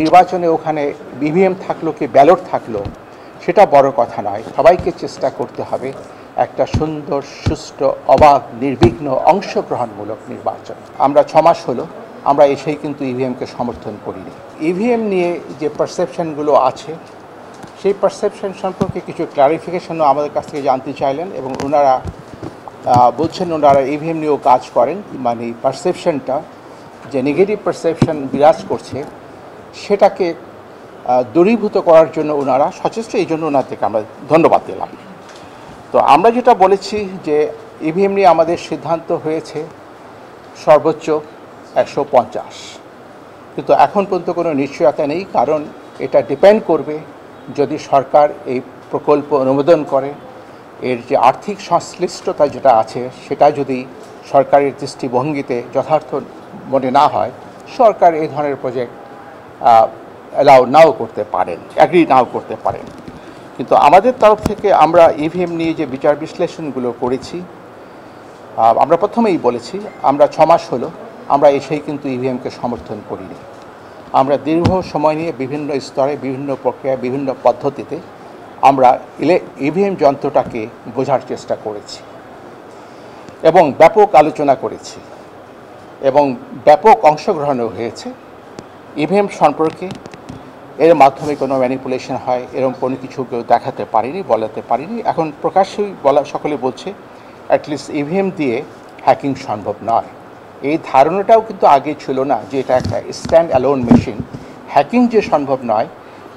নির্বাচনে ওখানে ইভিএম থাকল কি ব্যালট থাকল, সেটা বড় কথা নয়। সবাইকে চেষ্টা করতে হবে একটা সুন্দর, সুষ্ঠু, অবাধ, নির্বিঘ্ন অংশগ্রহণমূলক নির্বাচন। আমরা ছমাস হলো, আমরা এসেই কিন্তু ইভিএমকে সমর্থন করিনি। ইভিএম নিয়ে যে পারসেপশনগুলো আছে, সেই পারসেপশন সম্পর্কে কিছু ক্লারিফিকেশনও আমাদের কাছ থেকে জানতে চাইলেন এবং ওনারা বলছেন ওনারা ইভিএম নিয়েও কাজ করেন মানে পারসেপশনটা যে নেগেটিভ পারসেপশন বিরাজ করছে সেটাকে দূরীভূত করার জন্য ওনারা সচেষ্ট, এই জন্য ওনাদেরকে আমরা ধন্যবাদ দিলাম। তো আমরা যেটা বলেছি যে ইভিএম নিয়ে আমাদের সিদ্ধান্ত হয়েছে সর্বোচ্চ একশো পঞ্চাশ। কিন্তু এখন পর্যন্ত কোনো নিশ্চয়তা নেই, কারণ এটা ডিপেন্ড করবে যদি সরকার এই প্রকল্প অনুমোদন করে। এর যে আর্থিক সংশ্লিষ্টতা যেটা আছে, সেটা যদি সরকারের দৃষ্টিভঙ্গিতে যথার্থ মনে না হয়, সরকার এই ধরনের প্রজেক্ট অ্যালাউ নাও করতে পারেন অ্যাগ্রি নাও করতে পারেন। কিন্তু আমাদের তরফ থেকে আমরা ইভিএম নিয়ে যে বিচার বিশ্লেষণগুলো করেছি আমরা প্রথমেই বলেছি, আমরা ছমাস হলো, আমরা এসেই কিন্তু ইভিএমকে সমর্থন করিনি। আমরা দীর্ঘ সময় নিয়ে বিভিন্ন স্তরে, বিভিন্ন প্রক্রিয়ায়, বিভিন্ন পদ্ধতিতে আমরা ইলে ইভিএম যন্ত্রটাকে বোঝার চেষ্টা করেছি এবং ব্যাপক আলোচনা করেছি এবং ব্যাপক অংশগ্রহণও হয়েছে। ইভিএম সম্পর্কে এর মাধ্যমে কোনো ম্যানিপুলেশন হয়, এরকম কোনো কিছু কেউ দেখাতে পারিনি, বলাতে পারিনি। এখন প্রকাশ্যই বলা, সকলে বলছে অ্যাটলিস্ট ইভিএম দিয়ে হ্যাকিং সম্ভব নয়। এই ধারণাটাও কিন্তু আগে ছিল না যে এটা একটা স্ট্যান্ড অ্যালোন মেশিন হ্যাকিং যে সম্ভব নয়,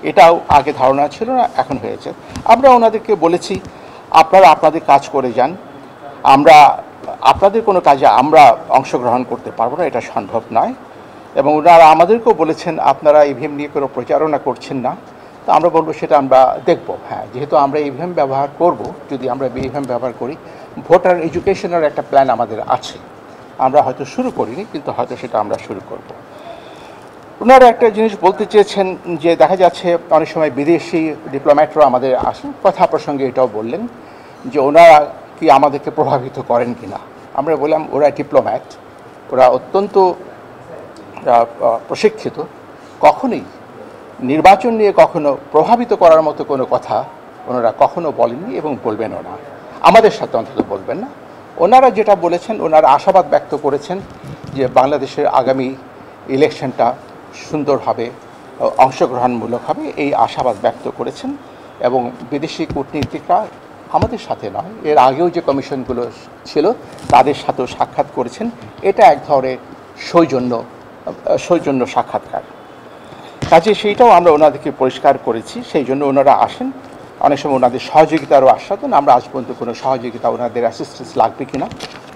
এটাও আগে ধারণা ছিল না, এখন হয়েছে। আমরা ওনাদেরকে বলেছি, আপনারা আপনাদের কাজ করে যান। আমরা, আপনাদের কোনো কাজে আমরা অংশগ্রহণ করতে পারব না, এটা সম্ভব নয়। এবং ওনারা আমাদেরকেও বলেছেন, আপনারা ইভিএম নিয়ে কোনো প্রচারণা করছেন না। তো আমরা বলব, সেটা আমরা দেখব। হ্যাঁ যেহেতু আমরা ইভিএম ব্যবহার করব, যদি আমরা ইভিএম ব্যবহার করি, ভোটার এডুকেশনের একটা প্ল্যান আমাদের আছে। আমরা হয়তো শুরু করিনি, কিন্তু হয়তো সেটা আমরা শুরু করব। ওনারা একটা জিনিস বলতে চেয়েছেন যে, দেখা যাচ্ছে অনেক সময় বিদেশি ডিপ্লোম্যাটরা আমাদের আসেন। কথা প্রসঙ্গে এটাও বললেন যে, ওনারা কি আমাদেরকে প্রভাবিত করেন কি না আমরা বললাম, ওরা ডিপ্লোম্যাট। ওরা অত্যন্ত প্রশিক্ষিত, কখনোই নির্বাচন নিয়ে কখনো প্রভাবিত করার মতো কোনো কথা ওনারা কখনো বলেননি এবং বলবেনও না। আমাদের সাথে অন্তত বলবেন না। ওনারা যেটা বলেছেন, ওনারা আশাবাদ ব্যক্ত করেছেন যে বাংলাদেশের আগামী ইলেকশনটা সুন্দর হবে অংশগ্রহণমূলক হবে, এই আশাবাদ ব্যক্ত করেছেন এবং বিদেশি কূটনীতিকরা আমাদের সাথে নয়, এর আগেও যে কমিশনগুলো ছিল তাদের সাথেও সাক্ষাৎ করেছেন। এটা এক ধরনের সৌজন্য সৌজন্য সাক্ষাৎকার। কাজে সেইটাও আমরা ওনাদেরকে পরিষ্কার করেছি, সেই জন্য ওনারা আসেন। অনেক সময় ওনাদের সহযোগিতারও আস্বাদন। আমরা আজ পর্যন্ত কোনো সহযোগিতা ওনাদের অ্যাসিস্ট্যান্স লাগবে কিনা,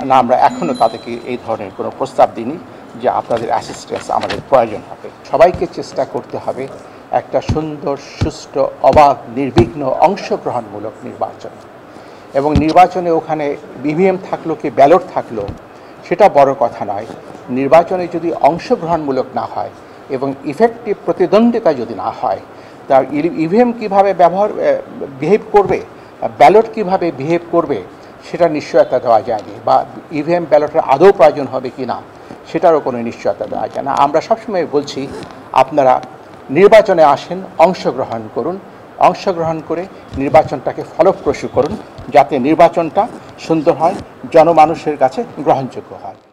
না, আমরা এখনও তাদেরকে এই ধরনের কোনো প্রস্তাব দিইনি যে আপনাদের অ্যাসিস্ট্যান্স আমাদের প্রয়োজন হবে। সবাইকে চেষ্টা করতে হবে একটা সুন্দর, সুষ্ঠু, অবাধ, নির্বিঘ্ন, অংশগ্রহণমূলক নির্বাচন। এবং নির্বাচনে ওখানে ইভিএম থাকল কি ব্যালট থাকল সেটা বড় কথা নয়। নির্বাচনে যদি অংশগ্রহণমূলক না হয় এবং ইফেক্টিভ প্রতিদ্বন্দ্বিতা যদি না হয়, তার ইভিএম কীভাবে ব্যবহার বিহেভ করবে ব্যালট কীভাবে বিহেভ করবে, সেটা নিশ্চয়তা দেওয়া যায়নি, বা ইভিএম ব্যালটের আদৌ প্রয়োজন হবে কি না, সেটারও কোনো নিশ্চয়তা দেওয়া যায় না। আমরা সবসময় বলছি, আপনারা নির্বাচনে আসেন, অংশগ্রহণ করুন, অংশগ্রহণ করে নির্বাচনটাকে ফলপ্রসূ করুন, যাতে নির্বাচনটা সুন্দর হয় জনমানুষের কাছে গ্রহণযোগ্য হয়।